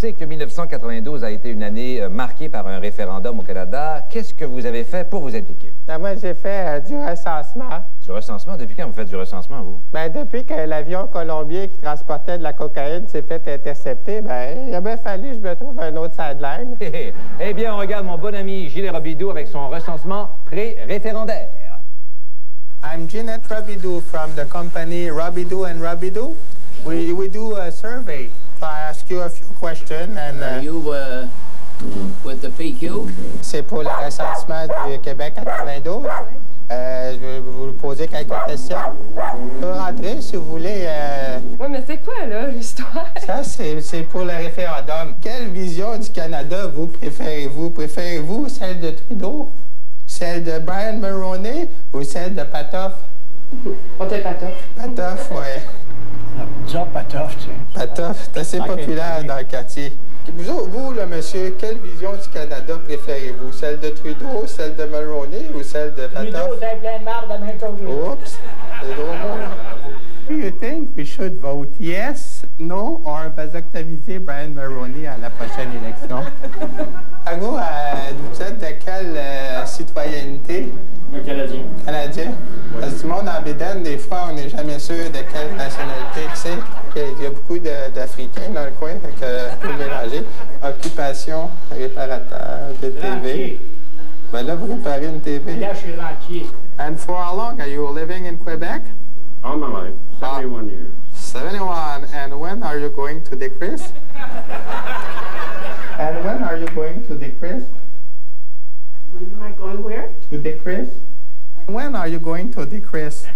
sait que 1992 a été une année euh, marquée par un référendum au Canada. Qu'est-ce que vous avez fait pour vous impliquer? Ben, moi, j'ai fait euh, du recensement. Du recensement? Depuis quand vous faites du recensement, vous? Ben, depuis que l'avion colombien qui transportait de la cocaïne s'est fait intercepter, ben, il a bien fallu que je me trouve un autre sideline. eh bien, on regarde mon bon ami Gilles Robidoux avec son recensement pré-référendaire. I'm Jeanette Robidoux from the company Robidoux and Robidoux. We, we do a survey. I ask you a few questions and... Are uh, you uh, with the PQ? C'est pour le recensement du Québec 92. Euh, je vais vous poser quelques questions. Vous pouvez rentrer si vous voulez. euh, Ouais, mais c'est quoi, là, l'histoire? ça, c'est pour le référendum. Quelle vision du Canada vous préférez-vous? Préférez-vous celle de Trudeau, celle de Brian Mulroney ou celle de Patoff? On top. Patoff, ouais. Disons Patoff, tu sais. Patoff, c'est assez populaire dans le quartier. Vous, vous, là, monsieur, quelle vision du Canada préférez-vous? Celle de Trudeau, celle de Mulroney ou celle de Patoff? c'est plein de marde, la même chose. Oops, c'est drôle. Do you think we should vote yes, no, or vasectomiser Brian Mulroney à la prochaine élection? Vous, euh, vous êtes de quelle euh, citoyenneté? Un Canadien. Canadien? Parce que du monde en Bédène, des fois, on n'est jamais sûr de quelle nationalité c'est. Il y a beaucoup d'Africains dans le coin, que euh, tout mélanger. Occupation, réparateur de TV. Ben là, vous réparez une TV. Là, je suis rentier. And for how long are you living in Quebec? All my life, 71 years. 71. And when are you going to decrease? and when are you going to decrease? When am I going where? To decrease? When are you going to decrease?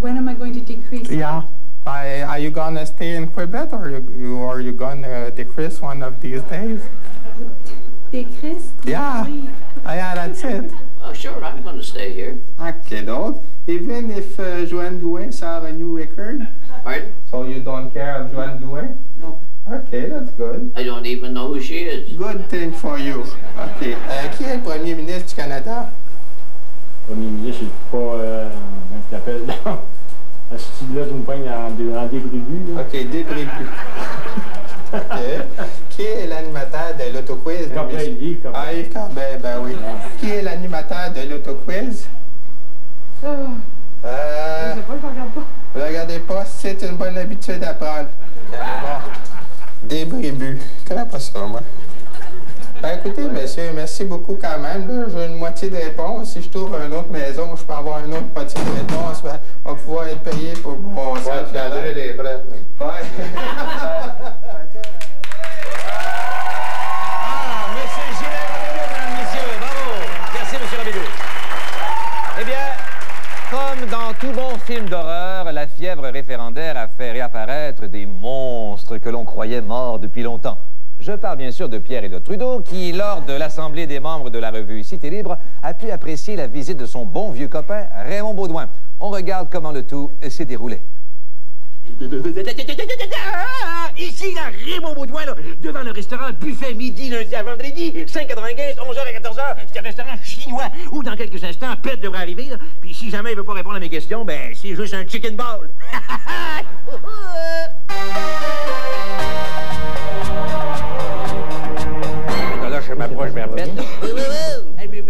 When am I going to decrease? Yeah. I, are you gonna stay in Quebec or you, you are you gonna decrease one of these days? Decrease? Yeah. Ah, yeah, that's it. Oh, sure, I'm going to stay here. Okay, don't. Even if uh, Joanne Douin saw a new record, Pardon? so you don't care of Joanne Douin? No. Okay, that's good. I don't even know who she is. Good thing for you. OK. Euh, qui est le premier ministre du Canada? Premier ministre, c'est pas. Euh, comment tu t'appelles? À ce style-là, tu me pognes en, dé- en début, là. OK, débris. OK. Qui est l'animateur de l'autoquiz? Corbeil, Yves Corbeil. Ah, Yves Corbeil, ben oui. Qui est l'animateur de l'autoquiz? Ah, Euh, je sais pas, je regarde pas. vous regardez pas, c'est une bonne habitude à prendre. Bon. Débribu. Je connais pas ça, moi. Ben écoutez, monsieur, merci beaucoup quand même. J'ai une moitié de réponse. Si je trouve une autre maison, je peux avoir une autre moitié de réponse. Ben, on va pouvoir être payé pour mon Ouais, les prêts. Ouais. Ah, Monsieur Gilles Robidoux, mesdames, messieurs, bravo! Merci, Monsieur Robidoux. Eh bien, comme dans film d'horreur, la fièvre référendaire a fait réapparaître des monstres que l'on croyait morts depuis longtemps. Je parle bien sûr de Pierre et de Trudeau, qui, lors de l'Assemblée des membres de la revue Cité Libre, a pu apprécier la visite de son bon vieux copain Raymond Baudouin. On regarde comment le tout s'est déroulé. Ici, là, Raymond Baudouin, devant le restaurant Buffet Midi, lundi à vendredi, 5,95, 11h à 14h, c'est un restaurant chinois, où dans quelques instants, Pet devrait arriver, puis si jamais il veut pas répondre à mes questions, ben, c'est juste un chicken ball. Là, je m'approche vers Pet.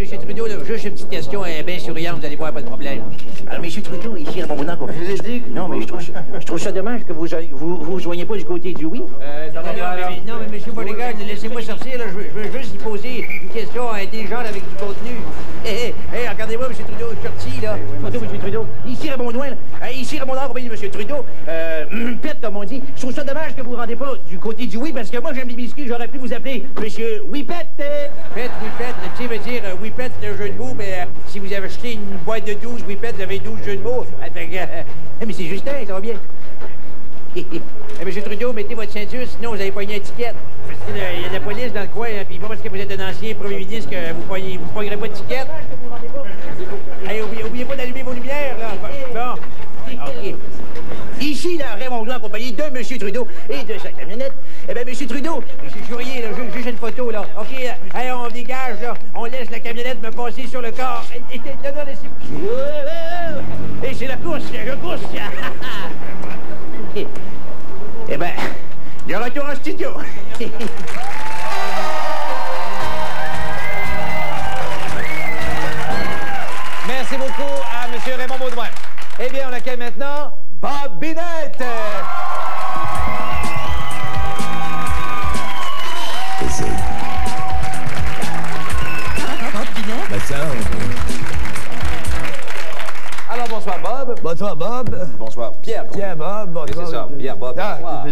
M- Monsieur Trudeau, là, juste une petite question euh, bien souriante, vous allez voir, pas de problème. Alors, Monsieur Trudeau, ici, à Montbonnard, qu'on faisait dire... Non, mais je trouve, ça, je trouve ça dommage que vous vous, vous joignez pas du côté du oui. Euh, ça va non, mais, alors? non, mais Monsieur Bodyguard, laissez-moi sortir, là, je, veux, je veux juste y poser une question intelligente avec du contenu. Hé, hé, hé, regardez-moi, Monsieur Trudeau, je suis sorti, là. Photo, Monsieur Trudeau. Ici, Raymond. Euh, ici, Raymond Douin, compagnie de Monsieur Trudeau. Euh, pète, comme on dit. Je trouve ça dommage que vous ne rendez pas du côté du oui, parce que moi, j'aime les biscuits, j'aurais pu vous appeler Monsieur Oui-Pète. Pète, oui-Pète, tu sais, veut dire, euh, c'est un jeu de mots, mais euh, si vous avez acheté une boîte de 12 oui-Pète, vous avez 12 jeux de mots. Euh, mais c'est Justin, ça va bien. Monsieur Trudeau, mettez votre ceinture, sinon vous allez pogner une étiquette. A- il y a de la police dans le coin, hein, puis pas parce que vous êtes un ancien premier ministre que vous pognez, vous pas d'étiquette. Hey, oubliez, pas d'allumer vos lumières. Bon. Ici, là, De M. Trudeau et de sa camionnette. Eh bien, M. Trudeau, suis furieux, là, j'ai une photo, là. OK, hey, on dégage, là. On laisse la camionnette me passer sur le corps. Et, c'est la course, je course. Eh ben, je retourne en studio. Merci beaucoup à M. Raymond Baudouin. Eh bien, on accueille maintenant Bob Binette. Alors, bonsoir Bob. Bonsoir, Bob. Bonsoir Pierre. Pierre, Bob. Bonsoir. c'est ça, Pierre Bob. Ah, bonsoir.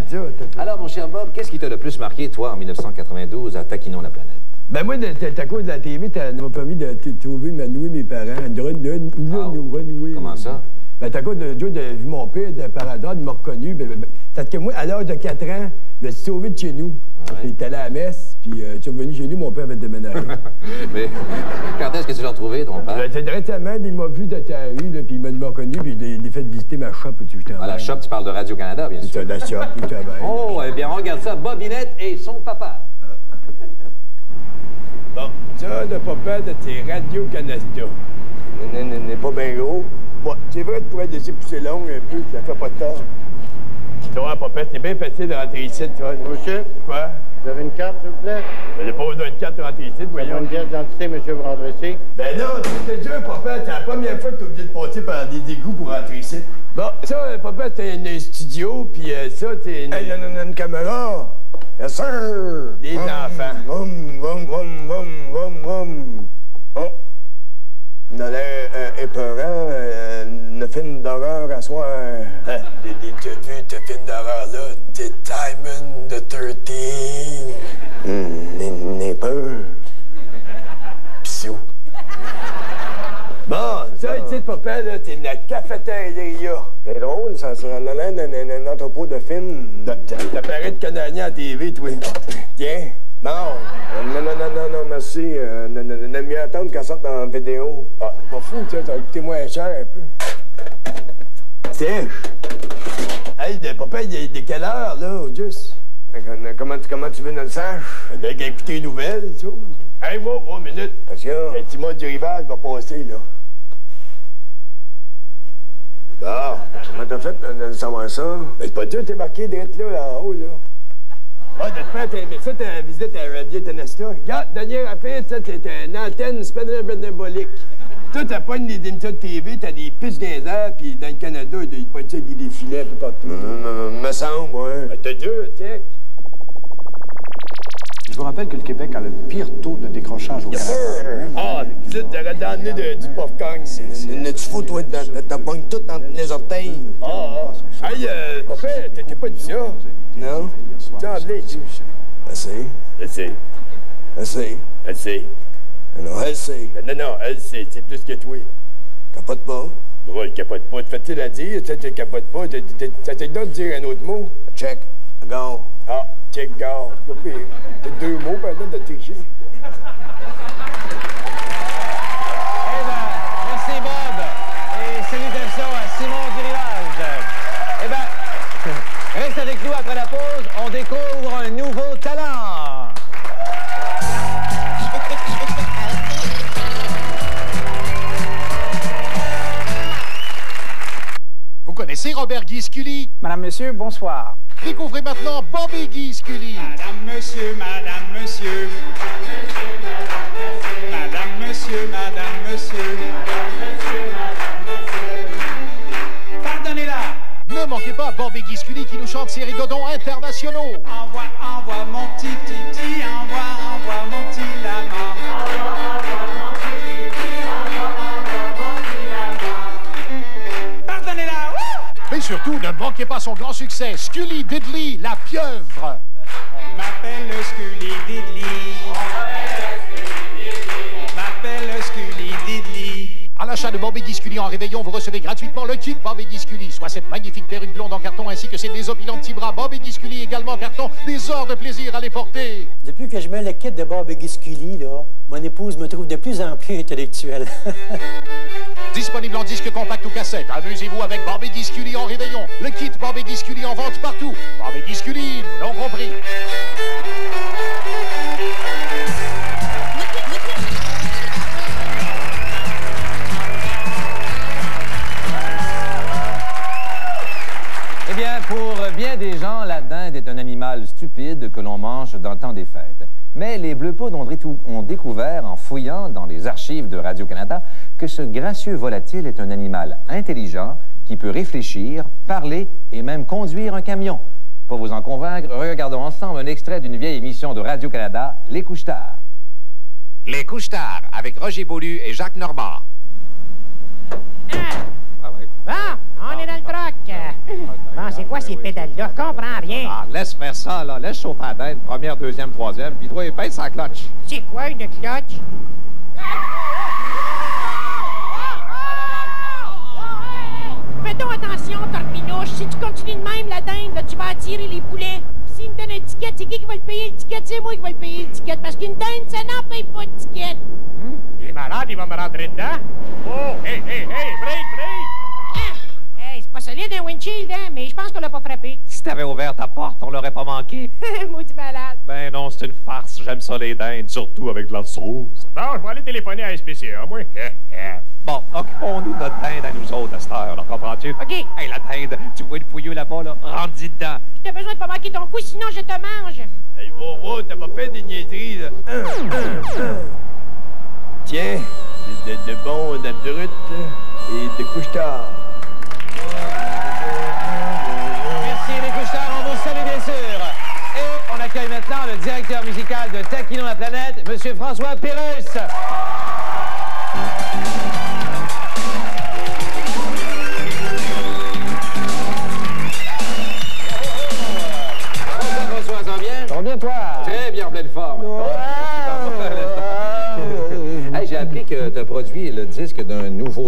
t'as. Alors, mon cher Bob, qu'est-ce qui t'a le plus marqué, toi, en 1992, à Taquinons la planète? Ben moi, à cause de la TV, ça m'a permis de trouver, de nouer mes parents, de Ah, renouer. comment ça? Ben, à cause de, de, de vu mon père, de, par hasard, il m'a reconnu. Ben, ben, ben, parce que moi, à l'âge de 4 ans, je me suis sauvé de chez nous. Ouais. Il était allé à la messe, puis euh, je suis revenu chez nous, mon père avait déménagé. Mais quand est-ce que tu l'as retrouvé, ton père? Ben, récemment, il m'a vu de ta rue, là, puis il m'a reconnu, puis il a- fait visiter ma shop où tu À la shop, tu parles de Radio-Canada, bien sûr. C'est la shop, où tu travailles. Oh, eh bien, on regarde ça. Bob Binette et son papa. Bon, ça, de papa, de tes Radio Canada. N'est pas bien gros. Bon, c'est vrai que tu pourrais laisser pousser long un peu, ça fait pas de tort. Tu vois, papa, c'est bien facile de rentrer ici, tu vois. Monsieur, Quoi? vous avez une carte, s'il vous plaît? J'ai pas besoin de carte de rentrer ici, voyons. une pièce d'identité, monsieur, vous rentrez ici? Ben non, c'est déjà, papa, c'est la première fois que t'es obligé de passer par des égouts pour rentrer ici. Bon, ça, euh, papa, c'est un studio, puis euh, ça, c'est une... Hey, non, non, non, une caméra. Yes, sir. Des enfants. Vroom, vroom, vroom, vroom, vroom, vroom. Oh. Il a l'air euh, épeurant, euh, une film d'horreur à soir. Hein, T'as vu ce film d'horreur-là? C'est Diamond the 13. Hum, n'aie peur. Pissou. Bon, ça, ici, papa, là, c'est la cafétéria. C'est drôle, ça, ça a l'air d'un entrepôt de films. Paraît de Canadien à TV, toi. Tiens. Non, euh, non, non, non, non, non, merci. Euh, n- n- N'aime mieux attendre qu'elle sorte en vidéo. Ah, c'est pas fou, ça, ça va coûter moins cher un peu. Tiens. Hey, papa, il est de quelle heure, là, au juste? Euh, Comment, tu- comment tu veux que le sache? A qu'à écouter les nouvelles, ça. Hey, wow, wow, minute. Attention. Le petit mot du rivage va passer, là. Ah, comment t'as fait de, savoir ça? Mais c'est pas tout, t'es marqué d'être là, en haut, là. Ah, de fait, t'as aimé ça, t'as visite à Radio Tenesta. Regarde, dernière affaire, ça, c'est une antenne spénobolique. Toi, t'as pas une émission de TV, t'as des pistes dans les airs, puis dans le Canada, ils pognent ça des défilés un peu partout. Me, me semble, ouais. Ben, t'as dur, check. Je vous rappelle que le Québec a le pire taux de décrochage au Canada. Ah, tu t'aurais de- du popcorn. Ne-tu fous, toi, t'as pogné tout entre les orteils? Ah, ah. Hey, euh, papa, t'as pas dit ça? Non? Tiens, anglais, tu Assez, Essaye, assez. essaye. Non, assez. Non, non, elle, c'est c'est plus que toi. Capote pas. Ouais, capote pas. Tu facile à dire, tu capotes pas. Ça te donne de dire un autre mot. Check. Go. Ah, gare. C'est deux mots, pardon, de tricher. Eh ben, merci Bob. Et salutations à Simon Durivage. Eh ben, reste avec nous après la pause. On découvre un nouveau talent. Vous connaissez Robert Guy Scully Madame, monsieur, bonsoir. Découvrez maintenant Bobby Guy Scully. Madame, monsieur, madame, monsieur. Madame, monsieur, madame, monsieur. Pardonnez-la. Ne manquez pas Bobby Guy Scully qui nous chante ses rigodons internationaux. Envoie, envoie mon petit. Manquez pas son grand succès, Scully Diddley, la pieuvre. On m'appelle le Scully Diddley. L'achat de Bobby Guy Scully en réveillon, vous recevez gratuitement le kit Bobby Guy Scully, soit cette magnifique perruque blonde en carton ainsi que ces désopilants petits bras Bobby Guy Scully également en carton, des heures de plaisir à les porter. Depuis que je mets le kit de Bob Scully, là, mon épouse me trouve de plus en plus intellectuelle. Disponible en disque compact ou cassette. Amusez-vous avec Bobby Guy Scully en réveillon. Le kit Bobby Guy Scully en vente partout. Bobby Guy Scully, non compris. Des gens, la dinde est un animal stupide que l'on mange Mais les Bleus Poudres ont, découvert, en fouillant dans les archives de Radio-Canada, que ce gracieux volatile est un animal intelligent qui peut réfléchir, parler et même conduire un camion. Pour vous en convaincre, regardons ensemble un extrait d'une vieille émission de Radio-Canada, Les Couches-Tard. Les couches-tard avec Roger Beaulieu et Jacques Normand. Bon, on est dans le troc. Bon, c'est quoi ces pédales-là? Je comprends rien. Ah, laisse faire ça, là. Laisse chauffer la dinde, première, deuxième, troisième, puis toi, pèse sa cloche. C'est quoi une cloche? Fais donc attention, Torpinouche. Si tu continues de même, la dinde, là, tu vas attirer les poulets. Puis S'il me donne un ticket, c'est qui qui va le payer le ticket? C'est moi qui vais le payer le ticket. Parce qu'une dinde, ça n'en paye pas de ticket. Il est malade, il va me rentrer dedans. Oh, hey, hey, hey, break, break! Pas solide un windshield, hein? Mais je pense qu'on l'a pas frappé. Si t'avais ouvert ta porte, on l'aurait pas manqué. Maudit malade. Ben non, c'est une farce. J'aime ça, les dindes, surtout avec de la sauce. Bon, je vais aller téléphoner à SPCA, moi. Bon, occupons-nous de notre dinde à nous autres à cette heure, là, comprends-tu? OK. Hey, la dinde, tu vois le pouilleux là-bas, là? Rentre-y dedans. T'as besoin de pas manquer ton coup, sinon je te mange. Hey, wow, wow, t'as pas fait des niaiseries, là. Hum, hum, hum. Tiens, de, de, de bon, de brut et de couche-tard. Merci, les couches-tard, on vous salue, bien sûr. Et on accueille maintenant le directeur musical de Taquinons la planète, Monsieur François va bien? Toi? Très bien, en pleine forme. Hey, j'ai appris que tu as produit le disque nouveau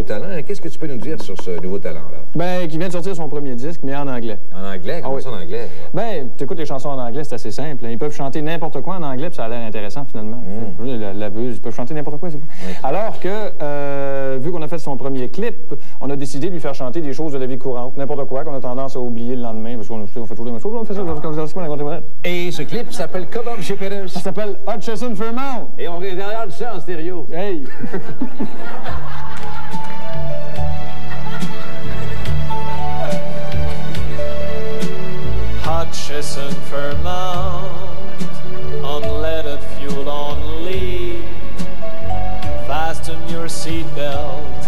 talent. Qu'est-ce que tu peux nous dire sur ce nouveau talent-là? Ben, qui vient de sortir son premier disque, mais en anglais. En anglais? Comment Ah oui. ça en anglais? Ben, t'écoutes les chansons en anglais, c'est assez simple. Ils peuvent chanter n'importe quoi en anglais, puis ça a l'air intéressant, finalement. La, la buse, ils peuvent chanter n'importe quoi, c'est bon. Alors que, euh, vu qu'on a fait son premier clip, on a décidé de lui faire chanter des choses de la vie courante, n'importe quoi, qu'on a tendance à oublier le lendemain, parce qu'on on fait toujours les mêmes choses. On fait ça comme ça, quoi. Et ce clip s'appelle comment, M. Pérusse? Ça s'appelle Hutchison Fairmount. Et on regarde ça en stéréo. Hey! Hutchison Fairmount, unleaded fuel only. Fasten your seatbelt,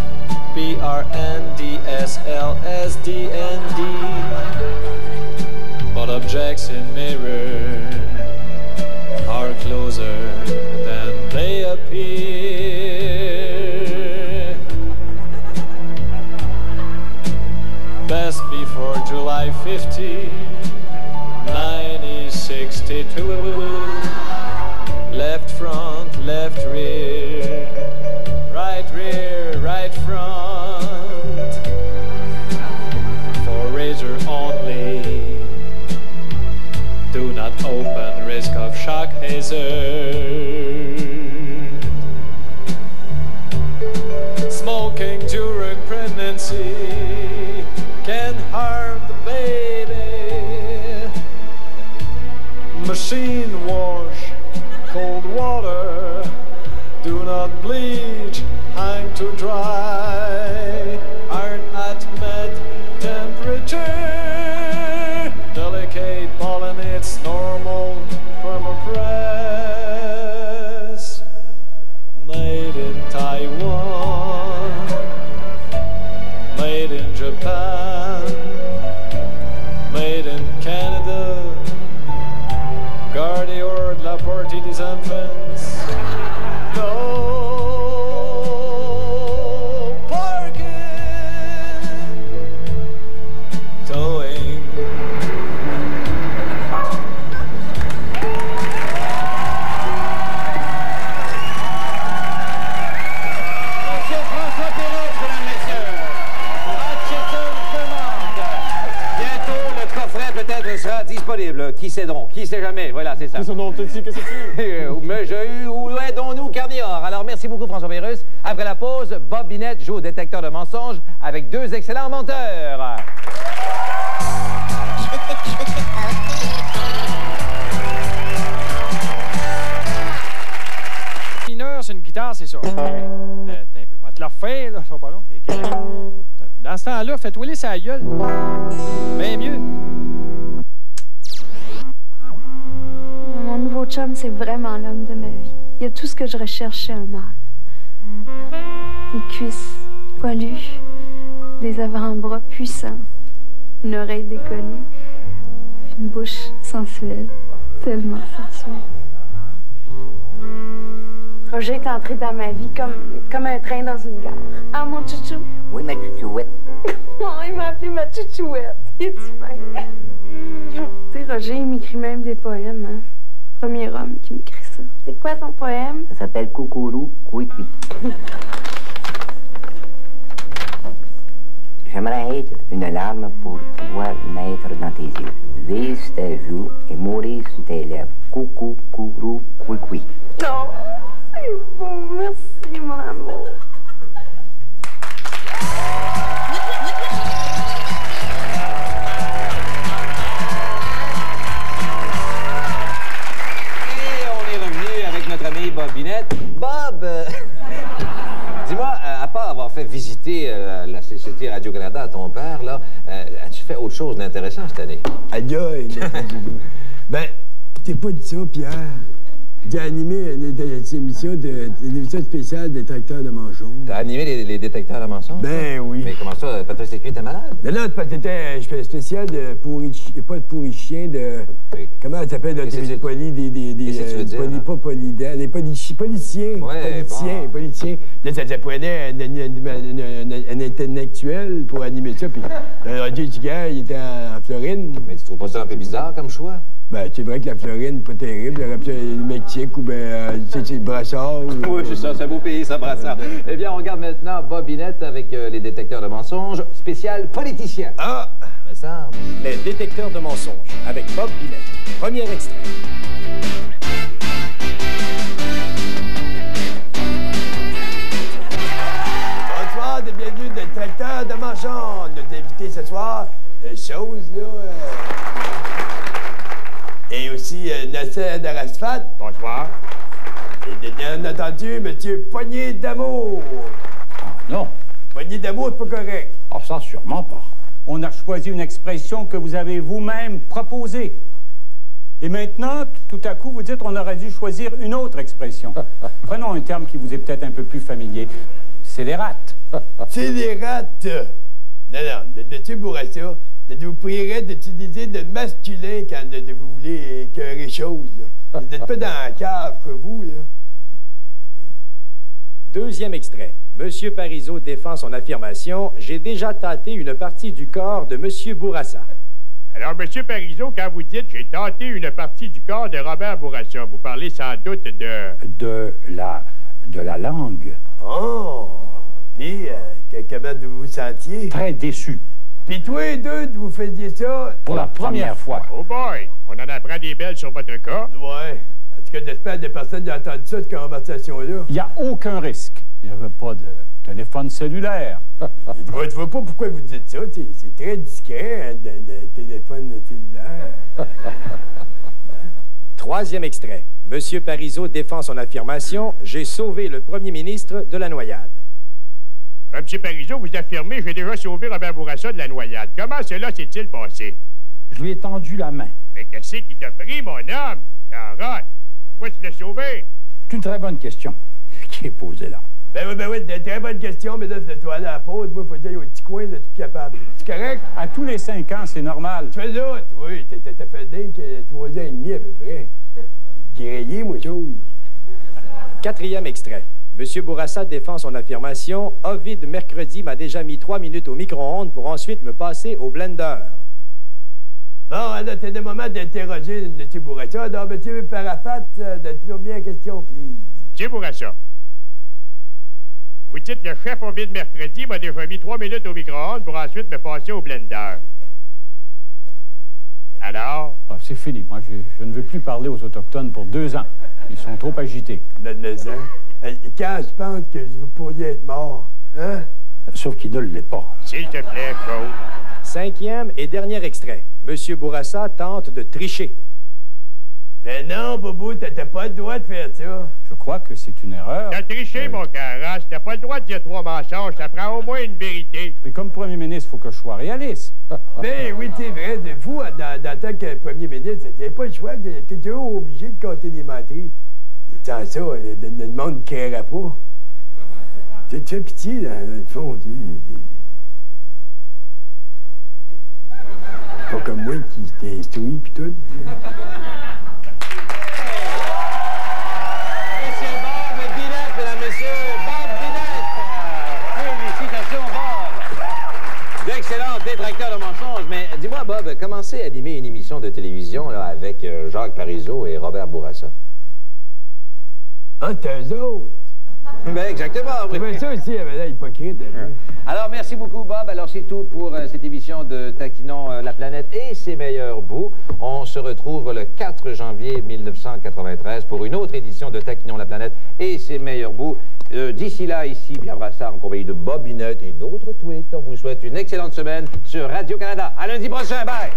B-R-N-D-S-L-S-D-N-D. But objects in mirror are closer than they appear. Best before July 50, Stay tuned. Qui sait donc? Qui sait jamais? Voilà, c'est ça. Qu'est-ce qu'on te dit? Qu'est-ce que c'est? Mais j'ai eu, où aidons-nous, Carnior? Alors, merci beaucoup, François Pérusse. Après la pause, Bob Binette joue au détecteur de mensonges avec deux excellents menteurs. mineur, c'est une guitare, c'est ça. Euh, attends un peu. On te la refaire, là, ça va pas long. Et que- Dans ce temps-là, fais-toi les sa gueule. Bien mieux. Chum, c'est vraiment l'homme de ma vie. Il y a tout ce que je recherche chez un mâle. Des cuisses poilues, des avant-bras puissants, une oreille décollée, une bouche sensuelle, tellement sensuelle. Roger est entré dans ma vie comme, comme un train dans une gare. Ah, mon chouchou? Oui, ma chouchouette. Oh, il m'a appelé ma chouchouette. Il est fin. Tu sais, Roger, il m'écrit même des poèmes. Hein? Premier homme qui m'écrit ça. C'est quoi ton poème? Ça s'appelle Coucourou Couicui. J'aimerais être une larme pour pouvoir naître dans tes yeux, vivre sur tes joues et mourir sur tes lèvres. Coucou, courou, couicui. Non, Aïe, aïe, là, Ben, t'es pas dit ça, Pierre. J'ai animé une, une émission, de, une émission spéciale des tracteurs de Manchon. T'as animé les, les détecteurs à mensonges? Ben oui. Mais comment ça, Patrice Lécuyer était malade? Non, non, c'était- je fais spécial de pourri de pas de pourri de chien, de. Comment ça s'appelle, de des polis, des. des, des Qu'est-ce que tu veux euh, dire, poli- là? pas polydents, des polici- policiers. Ouais, politiciens, bon. politiciens. Là, ça, ça prenait un, intellectuel pour animer ça. Puis, le Radio Tigan, il était en, en Floride. Mais tu trouves pas ça un peu bizarre comme choix? Ben, c'est vrai que la Floride, pas terrible. Il aurait pu le Mexique ou ben, euh, tu sais, c'est Brassard. Ou... Oui, c'est ça, c'est un beau pays, ça, Brassard. Eh bien, on regarde maintenant Bob Binette avec euh, les détecteurs de mensonges, spécial politicien. Ah! Ben ça, Les détecteurs de mensonges avec Bob Binette. Premier extrait. Bonsoir et bienvenue dans le tracteur de Manchon. Notre invité ce soir, euh, chose, là. Euh, Nasser Darasfat. Bonsoir. Et bien entendu, Monsieur Poignée d'amour. Non. Poignée d'amour, c'est pas correct. Ah, ça, sûrement pas. On a choisi une expression que vous avez vous-même proposée. Et maintenant, tout à coup, vous dites on aurait dû choisir une autre expression. Prenons un terme qui vous est peut-être un peu plus familier. C'est les rates. C'est les rates. Non, non, Monsieur Bourassa, je vous prierai d'utiliser le masculin quand de- de vous voulez écœurer chose, là. Vous n'êtes pas dans la cave, que vous, là. Deuxième extrait. Monsieur Parizeau défend son affirmation. J'ai déjà tâté une partie du corps de Monsieur Bourassa. Alors, Monsieur Parizeau, quand vous dites j'ai tenté une partie du corps de Robert Bourassa, vous parlez sans doute de. De la, de la langue. Oh! Puis, euh, que- comment vous vous sentiez? Très déçu. Puis toi et deux, vous faisiez ça... Pour la première fois. Oh boy! On en apprend des belles sur votre cas. Ouais. En tout cas, j'espère que des personnes ont entendu ça, cette conversation-là. Il n'y a aucun risque. Il n'y avait pas de téléphone cellulaire. Je je vois pas pourquoi vous dites ça. C'est c'est très discret, hein, de, de téléphone cellulaire. Troisième extrait. Monsieur Parizeau défend son affirmation. J'ai sauvé le premier ministre de la noyade. Euh, Monsieur Parizeau, vous affirmez j'ai déjà sauvé Robert Bourassa de la noyade. Comment cela s'est-il passé? Je lui ai tendu la main. Mais qu'est-ce qui t'a pris, mon homme? Carotte! Pourquoi tu l'as sauvé? C'est une très bonne question qui est posée là. Ben oui, ben oui, de- très bonne question, mais là, tu dois aller à la pause. Moi, il faut dire au petit coin, là, tu es capable. C'est correct? À tous les cinq ans, c'est normal. Tu fais ça, oui, t'as- fait dingue que trois ans et demi à peu près. Guerrier, moi, chose. Quatrième extrait. Monsieur Bourassa défend son affirmation. Ovid, mercredi, m'a déjà mis trois minutes au micro-ondes pour ensuite me passer au blender. Bon, là, c'est le moment d'interroger M. Bourassa. Alors, M. Parafat, euh, de toujours bien question, please. Monsieur Bourassa. Vous dites le chef Ovid mercredi m'a déjà mis trois minutes au micro-ondes pour ensuite me passer au blender. Alors? Ah, c'est fini. Moi, je, je ne veux plus parler aux Autochtones pour deux ans. Ils sont trop agités. Le maison. Euh, Quand je pense que vous pourriez être mort, hein? Sauf qu'il ne l'est pas. S'il te plaît, Claude. Cinquième et dernier extrait. Monsieur Bourassa tente de tricher. Mais non, Bobo, t'as pas le droit de faire ça. Je crois que c'est une erreur. T'as triché, mon carrosse. T'as pas le droit de dire trois mensonges. Ça prend au moins une vérité. Mais comme premier ministre, il faut que je sois réaliste. Ben oui, c'est vrai. De vous, dans, dans tant que premier ministre, t'avais pas le choix. toujours obligé de compter des menteries. Et sans ça, le, le- le monde ne pas. Tu fais pitié, dans, le fond. Tu, pas comme moi qui t'ai instruit pis tout. Détracteurs de mensonges. Mais dis-moi, Bob, commencez à animer une émission de télévision là, avec euh, Jacques Parizeau et Robert Bourassa? Ah, c'est eux autres. Ben, exactement. oui. Mais ça aussi, il avait l'air hypocrite. peu. Alors, merci beaucoup, Bob. Alors, c'est tout pour euh, cette émission de Taquinons euh, la planète et ses meilleurs bouts. On se retrouve le 4 janvier 1993 pour une autre édition de Taquinons la planète et ses meilleurs bouts. Euh, D'ici là, ici, Pierre Brassard en compagnie de Bobinette et d'autres tweets. On vous souhaite une excellente semaine sur Radio-Canada. À lundi prochain. Bye!